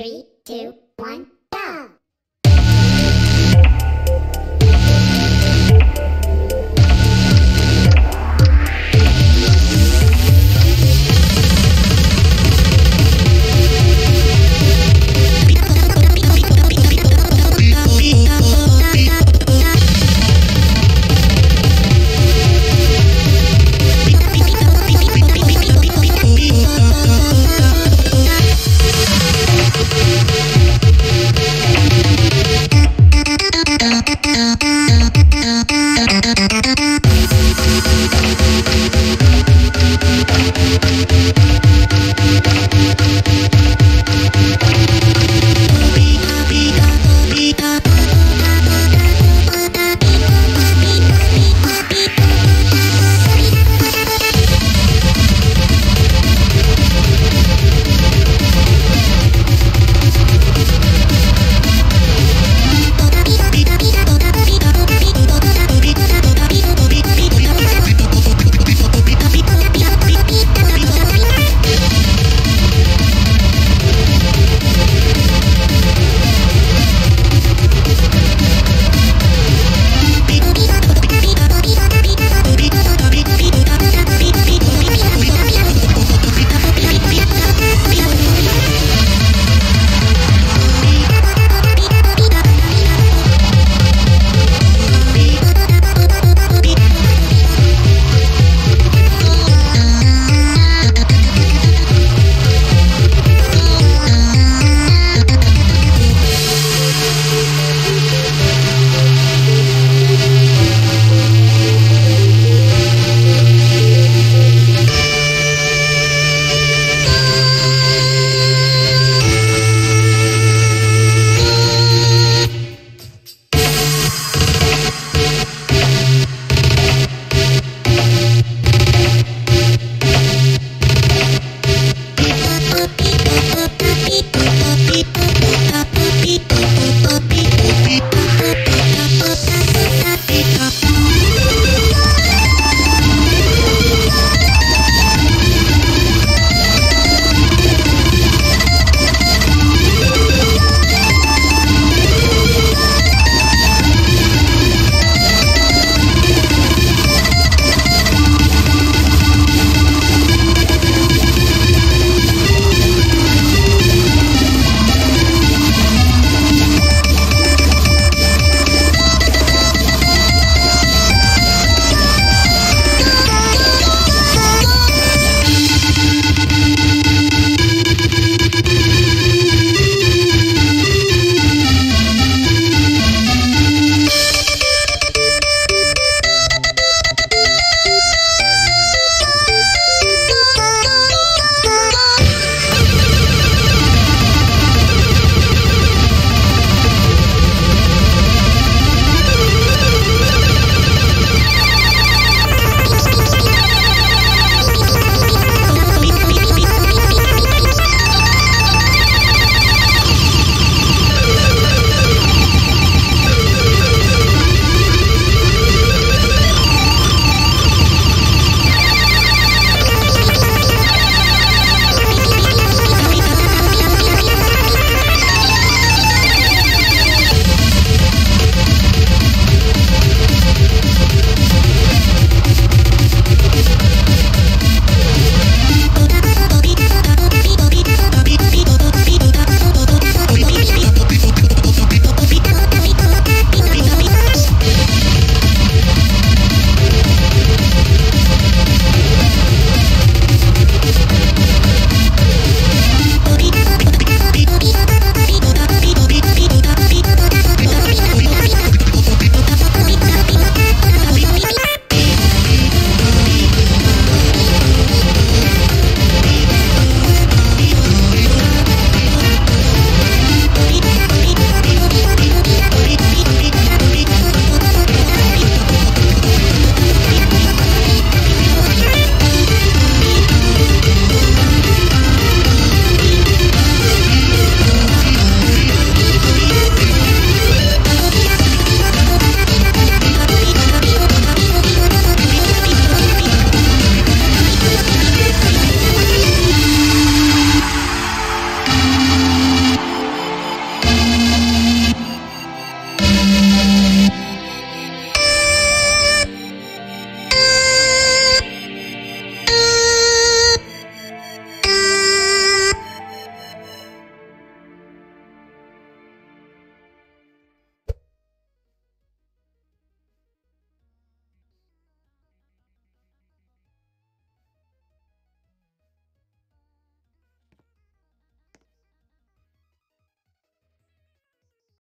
Three, two,